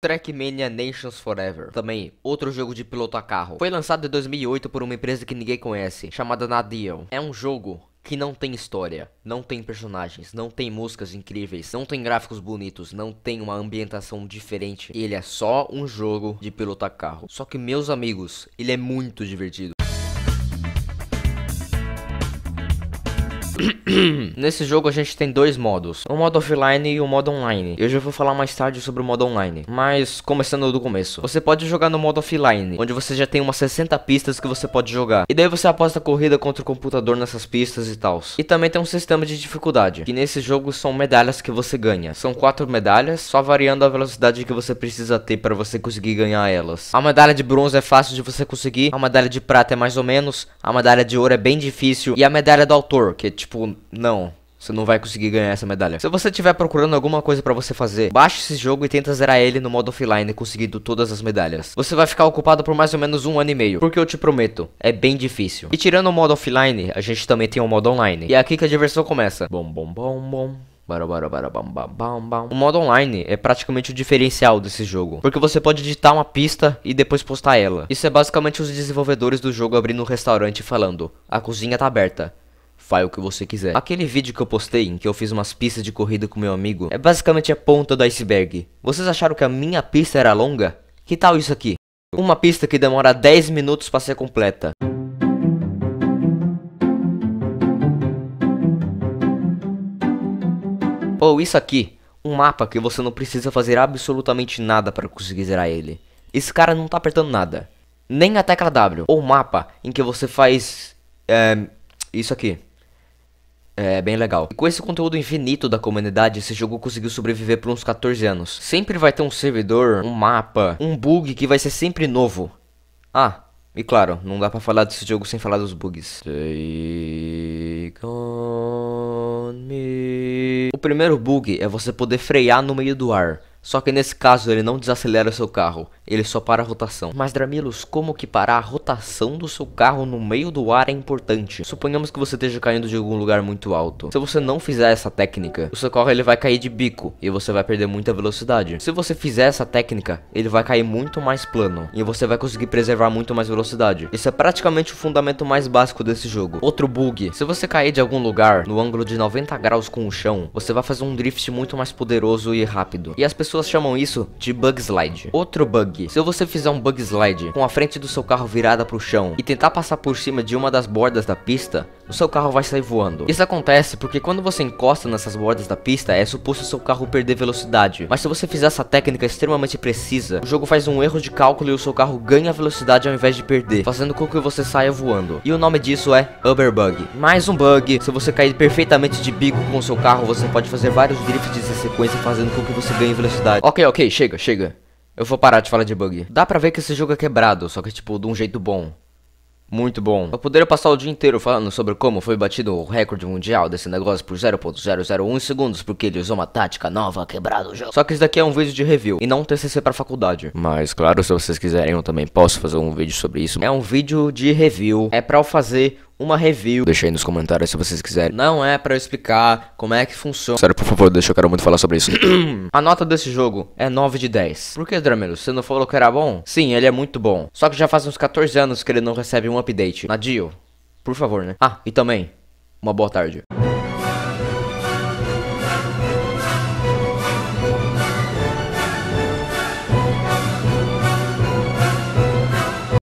Trackmania Nations Forever, também outro jogo de piloto a carro. Foi lançado em 2008 por uma empresa que ninguém conhece, chamada Nadiel. É um jogo que não tem história, não tem personagens, não tem músicas incríveis, não tem gráficos bonitos, não tem uma ambientação diferente. Ele é só um jogo de piloto a carro. Só que meus amigos, ele é muito divertido. Nesse jogo a gente tem dois modos, o modo offline e o modo online. Eu já vou falar mais tarde sobre o modo online, mas começando do começo. Você pode jogar no modo offline, onde você já tem umas 60 pistas que você pode jogar. E daí você aposta corrida contra o computador nessas pistas e tal. E também tem um sistema de dificuldade, que nesse jogo são medalhas que você ganha. São quatro medalhas, só variando a velocidade que você precisa ter para você conseguir ganhar elas. A medalha de bronze é fácil de você conseguir, a medalha de prata é mais ou menos, a medalha de ouro é bem difícil e a medalha do autor, que é tipo tipo, não. Você não vai conseguir ganhar essa medalha. Se você estiver procurando alguma coisa para você fazer, baixe esse jogo e tenta zerar ele no modo offline, conseguindo todas as medalhas. Você vai ficar ocupado por mais ou menos um ano e meio, porque eu te prometo, é bem difícil. E tirando o modo offline, a gente também tem o modo online. E é aqui que a diversão começa. Bom, bom, bom, bom. O modo online é praticamente o diferencial desse jogo, porque você pode editar uma pista e depois postar ela. Isso é basicamente os desenvolvedores do jogo abrindo um restaurante falando: a cozinha tá aberta faz o que você quiser. Aquele vídeo que eu postei, em que eu fiz umas pistas de corrida com meu amigo, é basicamente a ponta do iceberg. Vocês acharam que a minha pista era longa? Que tal isso aqui? Uma pista que demora 10 minutos para ser completa. Ou isso aqui, um mapa que você não precisa fazer absolutamente nada para conseguir zerar ele. Esse cara não tá apertando nada. Nem a tecla W. Ou mapa em que você faz... É, isso aqui. É bem legal. E com esse conteúdo infinito da comunidade, esse jogo conseguiu sobreviver por uns 14 anos. Sempre vai ter um servidor, um mapa, um bug que vai ser sempre novo. Ah, e claro, não dá pra falar desse jogo sem falar dos bugs. O primeiro bug é você poder frear no meio do ar. Só que nesse caso ele não desacelera seu carro, ele só para a rotação. Mas Dramilos, como que parar a rotação do seu carro no meio do ar é importante? Suponhamos que você esteja caindo de algum lugar muito alto. Se você não fizer essa técnica, o seu carro ele vai cair de bico e você vai perder muita velocidade. Se você fizer essa técnica, ele vai cair muito mais plano e você vai conseguir preservar muito mais velocidade. Isso é praticamente o fundamento mais básico desse jogo. Outro bug, se você cair de algum lugar no ângulo de 90 graus com o chão, você vai fazer um drift muito mais poderoso e rápido. E as pessoas chamam isso de bug slide. Outro bug, se você fizer um bug slide com a frente do seu carro virada para o chão e tentar passar por cima de uma das bordas da pista, o seu carro vai sair voando. Isso acontece porque quando você encosta nessas bordas da pista, é suposto o seu carro perder velocidade. Mas se você fizer essa técnica extremamente precisa, o jogo faz um erro de cálculo e o seu carro ganha velocidade ao invés de perder, fazendo com que você saia voando. E o nome disso é Uber Bug. Mais um bug, se você cair perfeitamente de bico com o seu carro, você pode fazer vários drifts em sequência, fazendo com que você ganhe velocidade. Ok, ok, chega, chega. Eu vou parar de falar de bug. Dá pra ver que esse jogo é quebrado, só que tipo, de um jeito bom. Muito bom. Eu poderia passar o dia inteiro falando sobre como foi batido o recorde mundial desse negócio por 0.001 segundos, porque ele usou uma tática nova, quebrado o jogo. Só que isso daqui é um vídeo de review, e não um TCC pra faculdade. Mas claro, se vocês quiserem, eu também posso fazer um vídeo sobre isso. É um vídeo de review, é pra eu fazer uma review. Deixa aí nos comentários se vocês quiserem. Não é para eu explicar como é que funciona. Sério, por favor, deixa eu quero muito falar sobre isso. a nota desse jogo é 9 de 10. Por que, Dramelo? Você não falou que era bom? Sim, ele é muito bom. Só que já faz uns 14 anos que ele não recebe um update. Nadio, por favor, né? Ah, e também, uma boa tarde.